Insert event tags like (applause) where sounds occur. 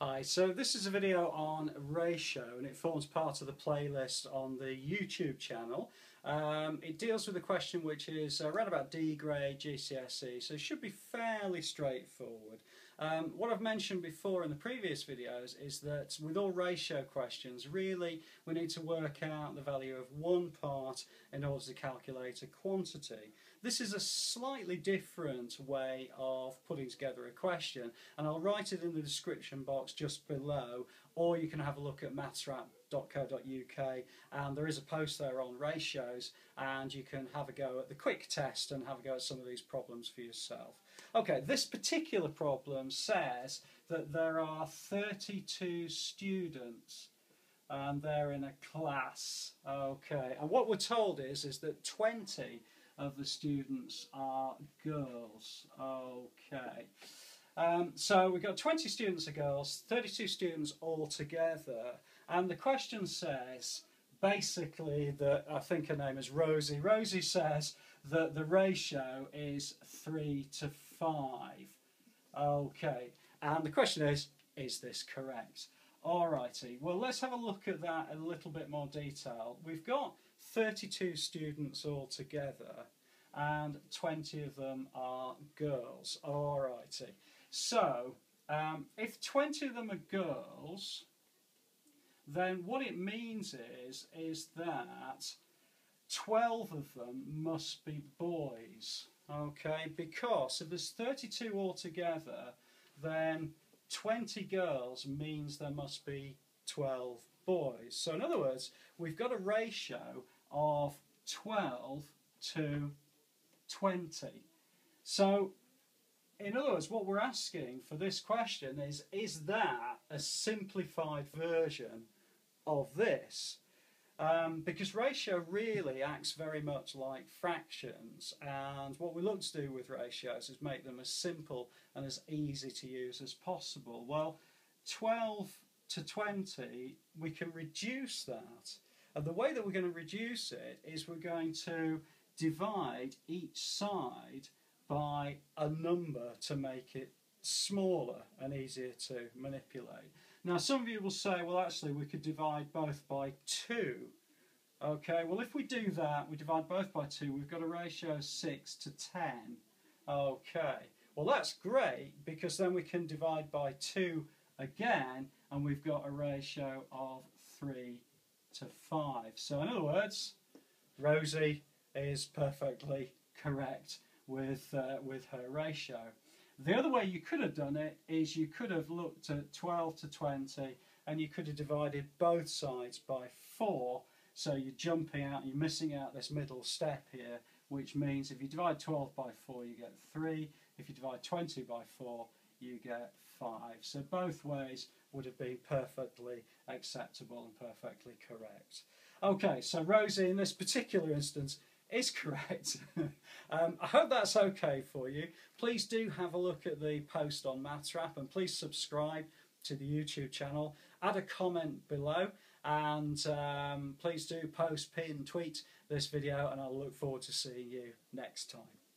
Okay, so this is a video on ratio and it forms part of the playlist on the YouTube channel. Um, it deals with a question which is around about D grade GCSE, so it should be fairly straightforward. Um, what I've mentioned before in the previous videos is that with all ratio questions, really we need to work out the value of one part in order to calculate a quantity. This is a slightly different way of putting together a question, and I'll write it in the description box just below, or you can have a look at mathswrap.co.uk and there is a post there on ratios, and you can have a go at the quick test and have a go at some of these problems for yourself. Okay, this particular problem says that there are 32 students and they're in a class. Okay, and what we're told is, is that 20 of the students are girls. Okay. Um, so we've got 20 students are girls, 32 students altogether, and the question says basically that I think her name is Rosie. Rosie says that the ratio is 3 to 5. Okay, and the question is, is this correct? Alrighty, well let's have a look at that in a little bit more detail. We've got 32 students altogether and 20 of them are girls. Alrighty, so um, if 20 of them are girls, then what it means is, is that 12 of them must be boys. Okay, because if there's 32 altogether, then 20 girls means there must be 12 boys. So in other words, we've got a ratio of 12 to 20. So in other words, what we're asking for this question is, is that a simplified version of this? Um, because ratio really acts very much like fractions and what we look to do with ratios is make them as simple and as easy to use as possible. Well 12 to 20 we can reduce that and the way that we're going to reduce it is we're going to divide each side by a number to make it smaller and easier to manipulate. Now some of you will say, well actually we could divide both by 2. Okay, well if we do that, we divide both by 2, we've got a ratio of 6 to 10. Okay, well that's great because then we can divide by 2 again and we've got a ratio of 3 to 5. So in other words, Rosie is perfectly correct with, uh, with her ratio. The other way you could have done it is you could have looked at 12 to 20 and you could have divided both sides by 4 so you're jumping out, you're missing out this middle step here which means if you divide 12 by 4 you get 3, if you divide 20 by 4 you get 5. So both ways would have been perfectly acceptable and perfectly correct. Okay, so Rosie in this particular instance is correct. (laughs) um, I hope that's okay for you. Please do have a look at the post on MathsWrap and please subscribe to the YouTube channel. Add a comment below and um, please do post, pin, tweet this video and I'll look forward to seeing you next time.